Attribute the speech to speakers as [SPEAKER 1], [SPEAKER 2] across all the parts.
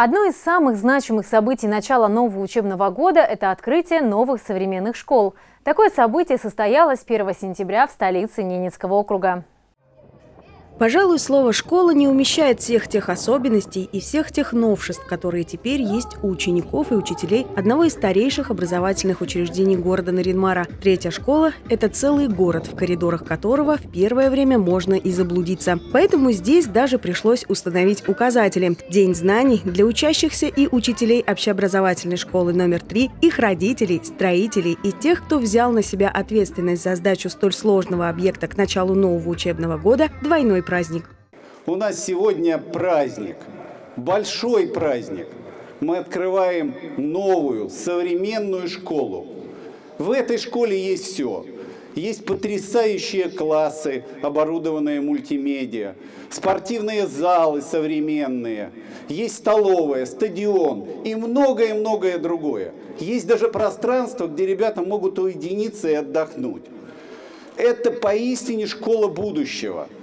[SPEAKER 1] Одно из самых значимых событий начала нового учебного года – это открытие новых современных школ. Такое событие состоялось 1 сентября в столице Ненецкого округа.
[SPEAKER 2] Пожалуй, слово «школа» не умещает всех тех особенностей и всех тех новшеств, которые теперь есть у учеников и учителей одного из старейших образовательных учреждений города Наринмара. Третья школа – это целый город, в коридорах которого в первое время можно и заблудиться. Поэтому здесь даже пришлось установить указатели. День знаний для учащихся и учителей общеобразовательной школы номер три, их родителей, строителей и тех, кто взял на себя ответственность за сдачу столь сложного объекта к началу нового учебного года – двойной праздник.
[SPEAKER 3] У нас сегодня праздник, большой праздник. Мы открываем новую, современную школу. В этой школе есть все. Есть потрясающие классы, оборудованные мультимедиа, спортивные залы современные, есть столовая, стадион и многое-многое другое. Есть даже пространство, где ребята могут уединиться и отдохнуть. Это поистине школа будущего –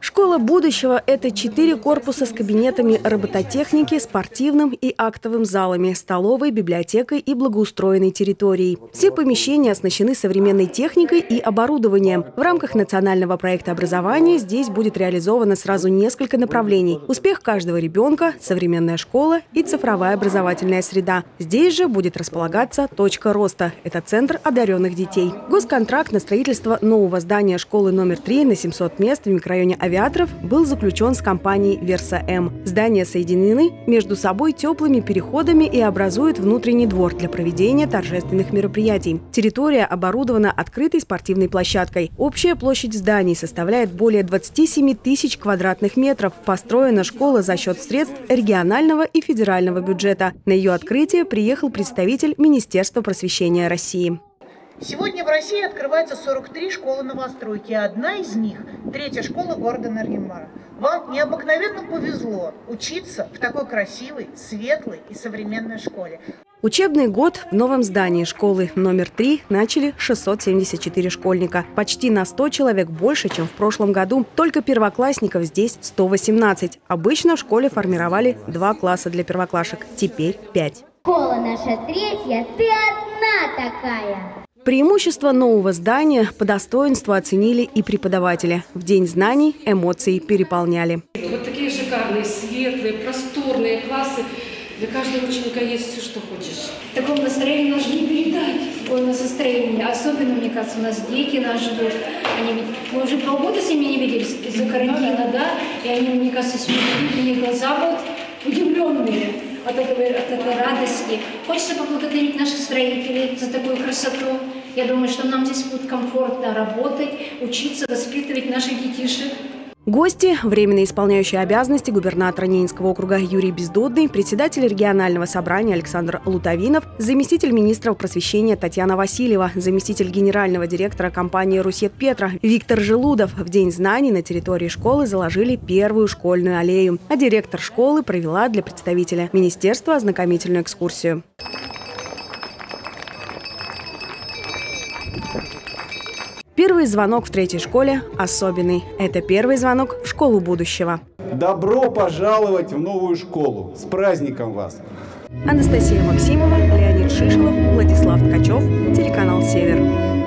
[SPEAKER 2] Школа будущего – это четыре корпуса с кабинетами робототехники, спортивным и актовым залами, столовой, библиотекой и благоустроенной территорией. Все помещения оснащены современной техникой и оборудованием. В рамках национального проекта образования здесь будет реализовано сразу несколько направлений. Успех каждого ребенка, современная школа и цифровая образовательная среда. Здесь же будет располагаться точка роста – это центр одаренных детей. Госконтракт на строительство нового здания школы номер 3 на 700 мест в микрорайоне авиаторов был заключен с компанией «Верса-М». Здания соединены между собой теплыми переходами и образуют внутренний двор для проведения торжественных мероприятий. Территория оборудована открытой спортивной площадкой. Общая площадь зданий составляет более 27 тысяч квадратных метров. Построена школа за счет средств регионального и федерального бюджета. На ее открытие приехал представитель Министерства просвещения России.
[SPEAKER 4] Сегодня в России открывается 43 школы новостройки, одна из них – третья школа города Нарьинмара. Вам необыкновенно повезло учиться в такой красивой, светлой и современной школе.
[SPEAKER 2] Учебный год в новом здании школы номер 3 начали 674 школьника. Почти на 100 человек больше, чем в прошлом году. Только первоклассников здесь 118. Обычно в школе формировали два класса для первоклашек. Теперь пять.
[SPEAKER 5] Школа наша третья, ты одна такая.
[SPEAKER 2] Преимущества нового здания по достоинству оценили и преподаватели. В День знаний эмоции переполняли.
[SPEAKER 6] Вот такие шикарные, светлые, просторные классы. Для каждого ученика есть все, что хочешь.
[SPEAKER 7] В таком настроении нужно не передать. Такое настроение. Особенно, мне кажется, у нас дети нас ждут. Они ведь, мы уже полгода с ними не виделись из-за карантина, да? И они, мне кажется, сегодня у них глаза будут удивленные от, этого, от этой радости. Хочется поблагодарить наших строителей за такую красоту. Я думаю, что нам здесь будет комфортно работать, учиться, воспитывать наших детишек.
[SPEAKER 2] Гости – временно исполняющий обязанности губернатора Ненецкого округа Юрий Бездудный, председатель регионального собрания Александр Лутовинов, заместитель министра просвещения Татьяна Васильева, заместитель генерального директора компании «Русет Петра» Виктор Желудов. В День знаний на территории школы заложили первую школьную аллею, а директор школы провела для представителя министерства ознакомительную экскурсию. Первый звонок в третьей школе особенный. Это первый звонок в школу будущего.
[SPEAKER 3] Добро пожаловать в новую школу. С праздником вас!
[SPEAKER 2] Анастасия Максимова, Леонид Шишелов, Владислав Ткачев, телеканал «Север».